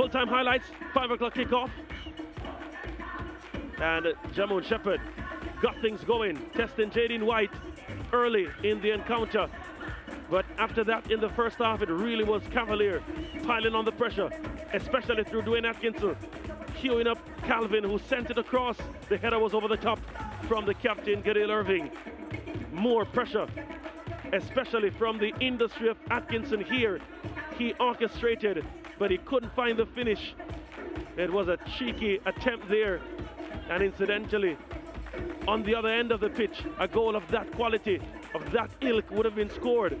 Full-time highlights, 5 o'clock kickoff. And uh, Jamoon Shepherd got things going, testing Jaden White early in the encounter. But after that, in the first half, it really was Cavalier piling on the pressure, especially through Dwayne Atkinson, queuing up Calvin, who sent it across. The header was over the top from the captain, Gadil Irving. More pressure, especially from the industry of Atkinson here. He orchestrated, but he couldn't find the finish. It was a cheeky attempt there. And incidentally, on the other end of the pitch, a goal of that quality, of that ilk would have been scored.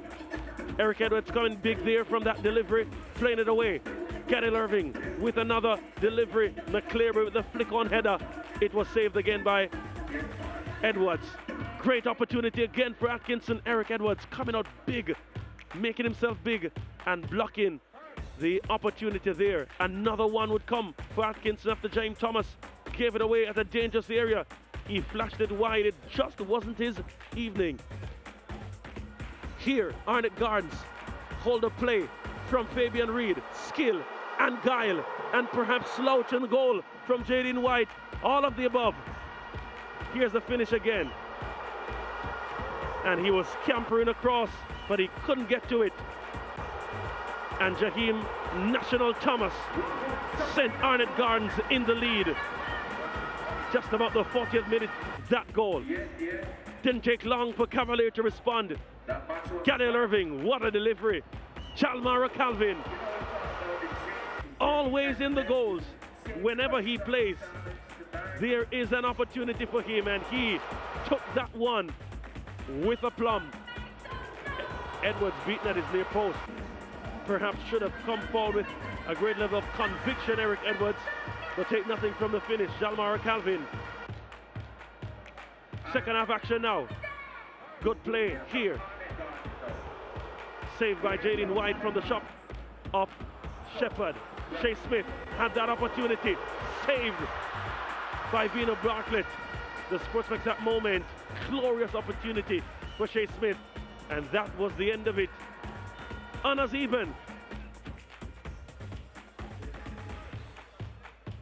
Eric Edwards coming big there from that delivery, playing it away. Gadil Irving with another delivery. McCleary with the flick on header. It was saved again by Edwards. Great opportunity again for Atkinson. Eric Edwards coming out big, making himself big and blocking the opportunity there. Another one would come for Atkinson after James Thomas gave it away at a dangerous area. He flashed it wide. It just wasn't his evening. Here, Arnett Gardens hold a play from Fabian Reid. Skill and guile and perhaps slouch and goal from Jaden White. All of the above. Here's the finish again. And he was scampering across, but he couldn't get to it. And Jaheim National Thomas sent Arnett Gardens in the lead. Just about the 40th minute, that goal. Didn't take long for Cavalier to respond. Gadil Irving, what a delivery. Jalmaro Calvin, always in the goals whenever he plays. There is an opportunity for him, and he took that one with a plum. Edwards beaten at his near post. Perhaps should have come forward with a great level of conviction, Eric Edwards, but take nothing from the finish. Jalmaro Calvin. Second half action now. Good play here. Saved by Jaden White from the shot of Shepherd. Shea Smith had that opportunity. Saved by Vino Bartlett. The Sportsman at that moment. Glorious opportunity for Shea Smith. And that was the end of it. Honours even.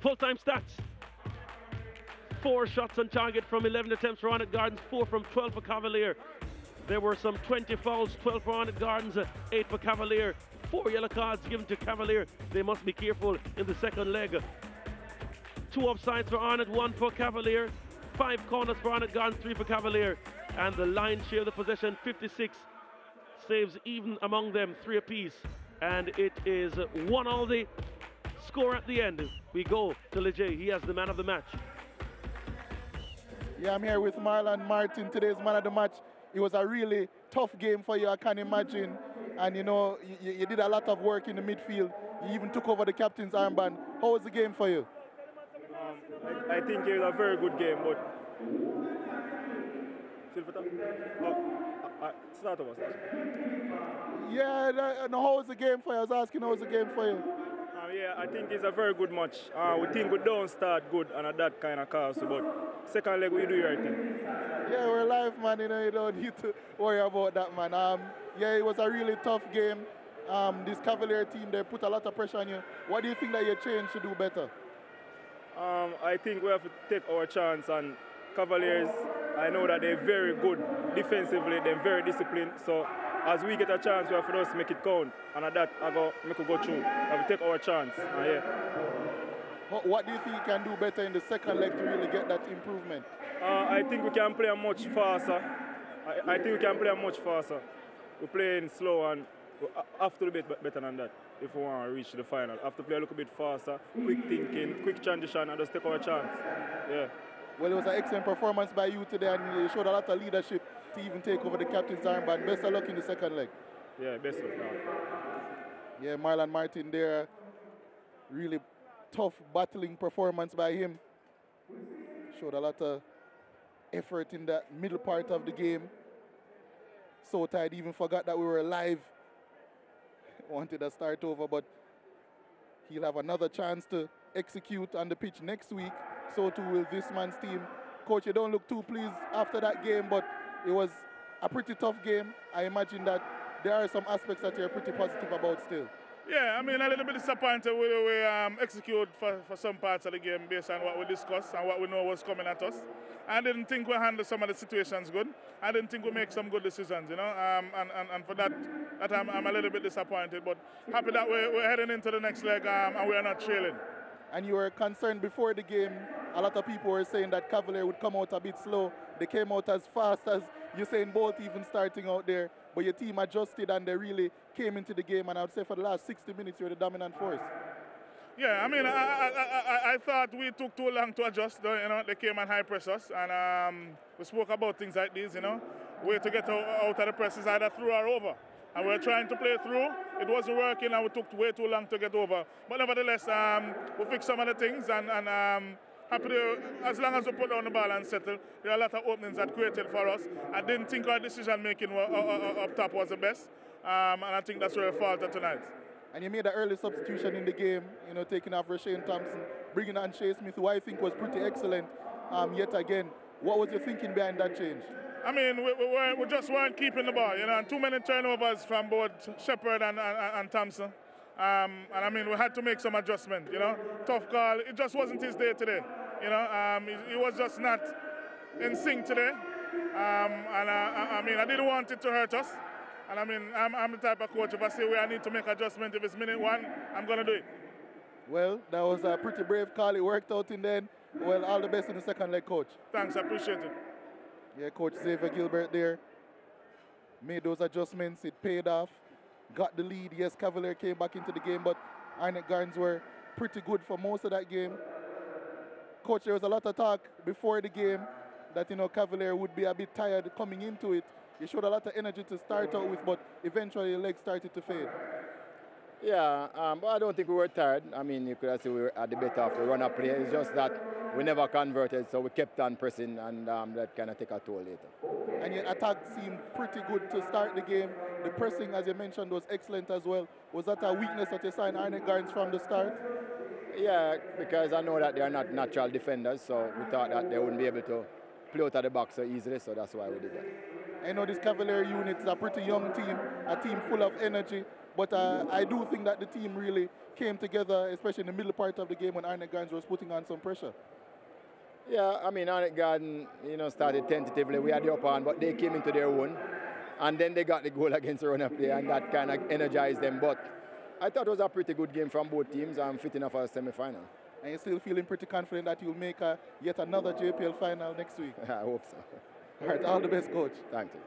Full-time stats. Four shots on target from 11 attempts for Arnett Gardens, four from 12 for Cavalier. There were some 20 fouls, 12 for Arnett Gardens, eight for Cavalier. Four yellow cards given to Cavalier. They must be careful in the second leg. Two offsides for Arnett, one for Cavalier. Five corners for Arnett Gardens, three for Cavalier. And the line share the possession, 56 saves even among them, three apiece. And it is one all the score at the end. We go to Leger. He has the man of the match. Yeah, I'm here with Marlon Martin, today's man of the match. It was a really tough game for you, I can imagine. And you know, you, you did a lot of work in the midfield. You even took over the captain's armband. How was the game for you? Um, I, I, think it was a very good game, but. Uh, start over, start. Yeah, no, how was the game for you? I was asking how was the game for you? Yeah, I think it's a very good match. Uh, we think we don't start good and at that kind of cast, but second leg we do your thing. Yeah, we're live, man. You know, you don't need to worry about that, man. Um, yeah, it was a really tough game. Um, this Cavalier team, they put a lot of pressure on you. What do you think that your change should do better? Um, I think we have to take our chance and Cavaliers, I know that they're very good defensively, they're very disciplined. So as we get a chance, we have to just make it count. And at that, I go make it go through. I will take our chance. Yeah. What do you think you can do better in the second leg to really get that improvement? Uh, I think we can play much faster. I, I, think we can play much faster. We're playing slow and we have to be better than that if we want to reach the final. Have to play a little bit faster, quick thinking, quick transition, and just take our chance. Yeah. Well, it was an excellent performance by you today, and you showed a lot of leadership to even take over the captain's armband. Best of luck in the second leg. Yeah, best of luck. Yeah, Marlon Martin there. Really tough battling performance by him. Showed a lot of effort in that middle part of the game. So tired, even forgot that we were alive. Wanted to start over, but he'll have another chance to execute on the pitch next week so too will this man's team. Coach, you don't look too pleased after that game, but it was a pretty tough game. I imagine that there are some aspects that you're pretty positive about still. Yeah, I mean, a little bit disappointed with the way um, execute for, for some parts of the game based on what we discussed and what we know was coming at us. I didn't think we handled some of the situations good. I didn't think we make some good decisions, you know. Um, and, and, and for that, that I'm, I'm, a little bit disappointed. But happy that we're, we're heading into the next leg um, and we're not trailing. And you were concerned before the game. A lot of people were saying that Cavalier would come out a bit slow. They came out as fast as Usain Bolt even starting out there. But your team adjusted and they really came into the game. And I would say for the last 60 minutes, you were the dominant force. Yeah, I mean, I, I, I, I, thought we took too long to adjust. You know, they came and high press us, and um, we spoke about things like this. You know, way to get out, out of the press is either through or over, and we are trying to play through. It wasn't working, and we took way too long to get over. But nevertheless, um, we fixed some of the things, and, and um, happy to, as long as we put down the ball and settle. There are a lot of openings that created for us. I didn't think our decision making up top was the best, um, and I think that's where we faltered tonight. And you made an early substitution in the game, you know, taking off Rashane Thompson, bringing on Shea Smith, who I think was pretty excellent um, yet again. What was your thinking behind that change? I mean, we, we, weren't, we just weren't keeping the ball, you know, and too many turnovers from both Sheppard and, and, and Thompson. Um, and I mean, we had to make some adjustment, you know. Tough call. It just wasn't his day today, you know. Um, he, he was just not in sync today. Um, and I, I mean, I didn't want it to hurt us. And I mean, I'm, I'm the type of coach, if I say where I need to make adjustment, if it's minute one, I'm going to do it. Well, that was a pretty brave call. It worked out in the end. Well, all the best in the second leg, coach. Thanks, I appreciate it. Yeah, Coach Xavier Gilbert there. Made those adjustments, it paid off. Got the lead. Yes, Cavalier came back into the game, but Arnett Gardens were pretty good for most of that game. Coach, there was a lot of talk before the game that, you know, Cavalier would be a bit tired coming into it. You showed a lot of energy to start out with, but eventually your legs started to fade. Yeah, um, but I don't think we were tired. I mean, you could have said we were at the better of the run-up play. It's just that we never converted, so we kept on pressing, and um, that kind of took a toll later. And your attack seemed pretty good to start the game. The pressing, as you mentioned, was excellent as well. Was that a weakness that you saw in Arnett Gardens from the start? Yeah, because I know that they are not natural defenders, so we thought that they wouldn't be able to play out of the box so easily, so that's why we did that. I know this Cavalier unit is a pretty young team, a team full of energy, but uh, I do think that the team really came together, especially in the middle part of the game when Arnett Gardens was putting on some pressure. Yeah, I mean, Arnett Garden, you know, started tentatively. We had the upper hand, but they came into their own. And then they got the goal against the run-up there, and that kind of energized them. But I thought it was a pretty good game from both teams. I'm fitting up for a semi-final. And you're still feeling pretty confident that you'll make a, yet another JPL final next week? I hope so. All right, all the best, coach. Thank you.